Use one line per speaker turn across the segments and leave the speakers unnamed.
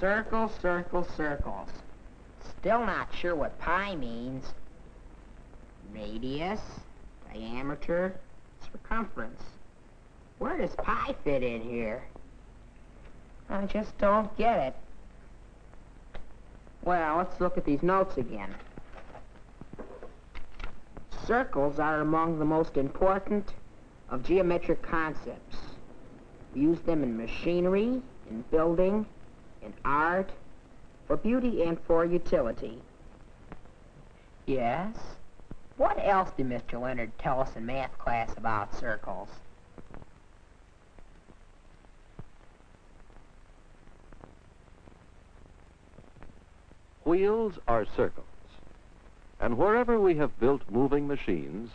Circle, circle, circles. Still not sure what pi means. Radius, diameter, circumference. Where does pi fit in here? I just don't get it. Well, let's look at these notes again. Circles are among the most important of geometric concepts. We use them in machinery, in building, in art, for beauty and for utility. Yes? What else did Mr. Leonard tell us in math class about circles?
Wheels are circles. And wherever we have built moving machines,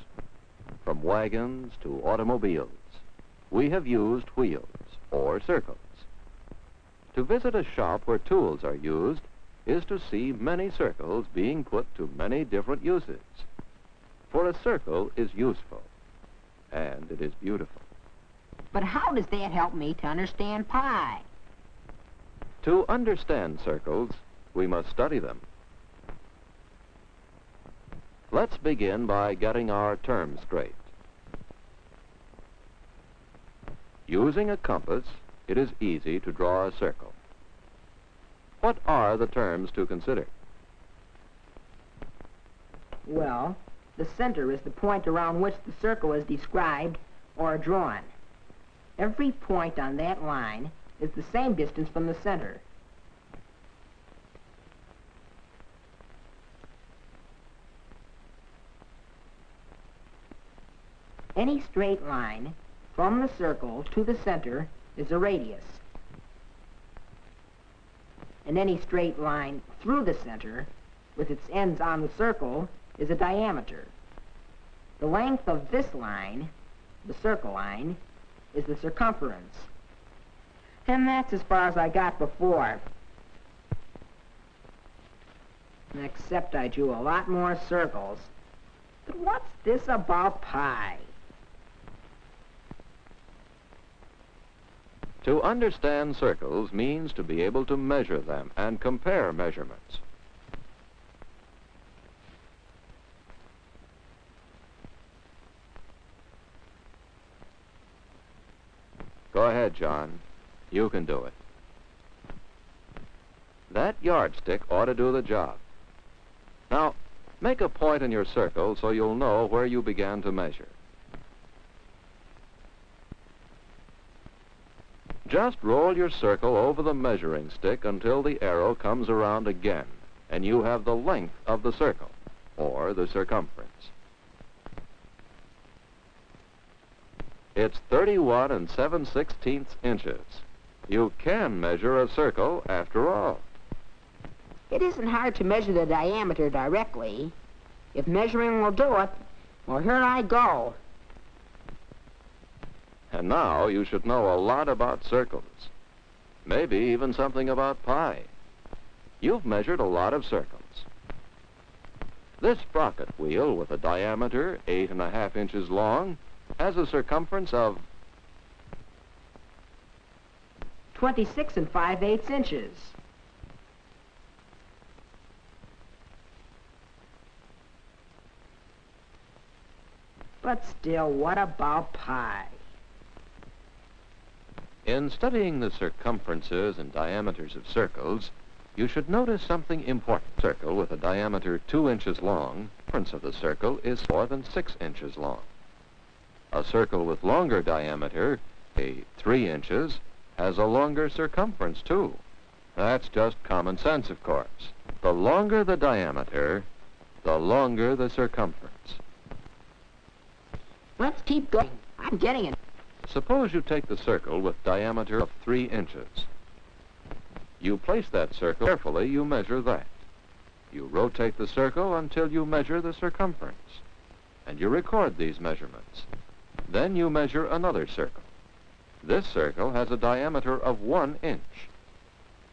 from wagons to automobiles, we have used wheels or circles. To visit a shop where tools are used is to see many circles being put to many different uses. For a circle is useful, and it is beautiful.
But how does that help me to understand pi?
To understand circles, we must study them. Let's begin by getting our terms straight. Using a compass, it is easy to draw a circle. What are the terms to consider?
Well, the center is the point around which the circle is described or drawn. Every point on that line is the same distance from the center. Any straight line from the circle to the center is a radius. And any straight line through the center, with its ends on the circle, is a diameter. The length of this line, the circle line, is the circumference. And that's as far as I got before. Except I drew a lot more circles. But what's this about pi?
To understand circles means to be able to measure them and compare measurements. Go ahead, John. You can do it. That yardstick ought to do the job. Now, make a point in your circle so you'll know where you began to measure. Just roll your circle over the measuring stick until the arrow comes around again, and you have the length of the circle, or the circumference. It's 31 and 7 sixteenths inches. You can measure a circle after all.
It isn't hard to measure the diameter directly. If measuring will do it, well, here I go.
And now you should know a lot about circles. Maybe even something about pi. You've measured a lot of circles. This sprocket wheel with a diameter eight and a half inches long has a circumference of
26 and 5 eighths inches. But still, what about pi?
In studying the circumferences and diameters of circles, you should notice something important. Circle with a diameter 2 inches long, the circumference of the circle is more than 6 inches long. A circle with longer diameter, a 3 inches, has a longer circumference too. That's just common sense, of course. The longer the diameter, the longer the circumference.
Let's keep going. I'm getting it.
Suppose you take the circle with diameter of 3 inches. You place that circle carefully, you measure that. You rotate the circle until you measure the circumference. and you record these measurements. Then you measure another circle. This circle has a diameter of one inch.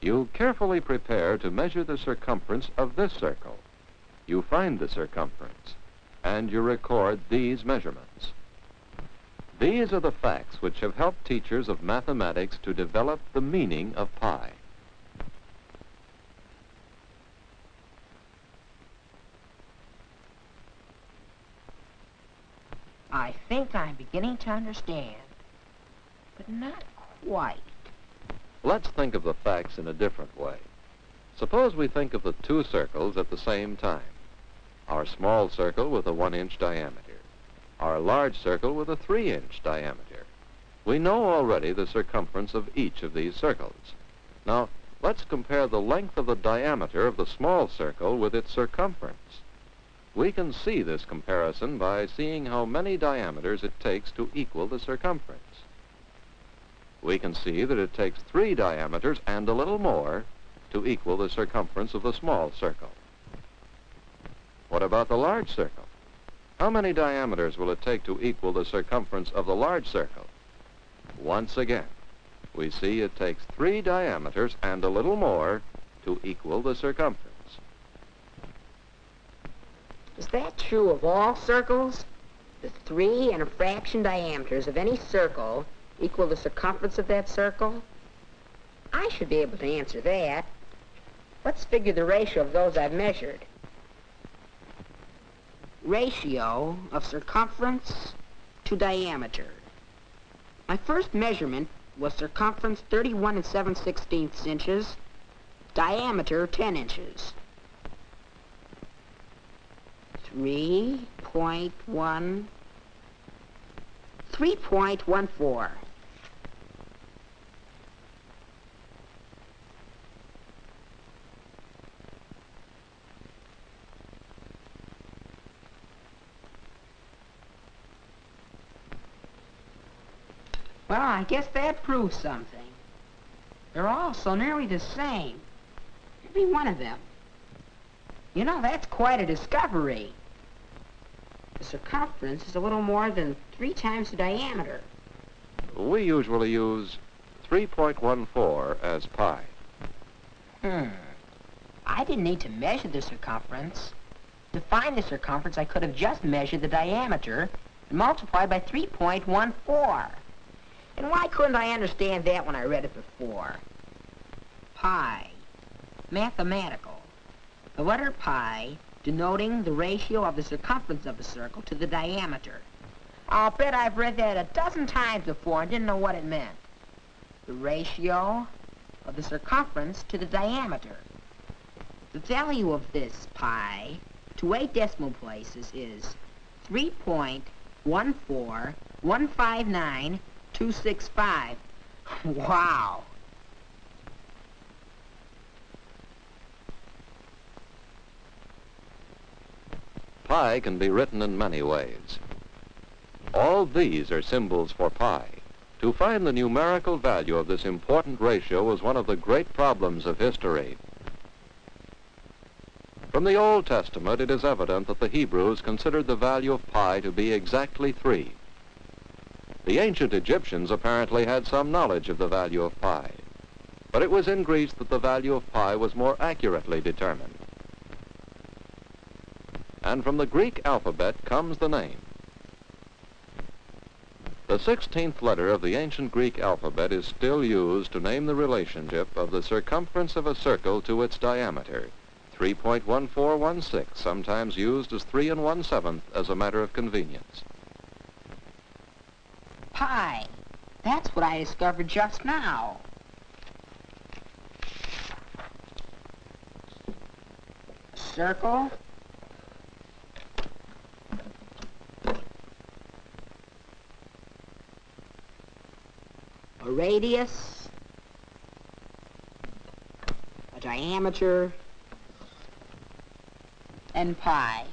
You carefully prepare to measure the circumference of this circle. You find the circumference, and you record these measurements. These are the facts which have helped teachers of mathematics to develop the meaning of pi.
I think I'm beginning to understand, but not quite.
Let's think of the facts in a different way. Suppose we think of the two circles at the same time. Our small circle with a one-inch diameter. Our large circle with a three-inch diameter. We know already the circumference of each of these circles. Now, let's compare the length of the diameter of the small circle with its circumference. We can see this comparison by seeing how many diameters it takes to equal the circumference. We can see that it takes three diameters and a little more to equal the circumference of the small circle. What about the large circle? How many diameters will it take to equal the circumference of the large circle? Once again, we see it takes three diameters and a little more to equal the circumference.
Is that true of all circles? The three and a fraction diameters of any circle equal the circumference of that circle? I should be able to answer that. Let's figure the ratio of those I've measured. Ratio of circumference to diameter. My first measurement was circumference 31 and 7 sixteenths inches, diameter 10 inches. 3.1 3.14 Well, I guess that proves something. They're all so nearly the same. Every one of them. You know, that's quite a discovery. The circumference is a little more than three times the diameter.
We usually use 3.14 as pi.
Hmm. I didn't need to measure the circumference. To find the circumference, I could have just measured the diameter and multiplied by 3.14. And why couldn't I understand that when I read it before? Pi. Mathematical. The letter pi denoting the ratio of the circumference of a circle to the diameter. I'll bet I've read that a dozen times before and didn't know what it meant. The ratio of the circumference to the diameter. The value of this pi to eight decimal places is 3.14159.265. Wow.
Pi can be written in many ways. All these are symbols for pi. To find the numerical value of this important ratio was one of the great problems of history. From the Old Testament, it is evident that the Hebrews considered the value of pi to be exactly three. The ancient Egyptians apparently had some knowledge of the value of pi, but it was in Greece that the value of pi was more accurately determined and from the Greek alphabet comes the name. The 16th letter of the ancient Greek alphabet is still used to name the relationship of the circumference of a circle to its diameter, 3.1416, sometimes used as 3 and 1 seventh as a matter of convenience.
Pi. That's what I discovered just now. Circle a radius, a diameter, and pi.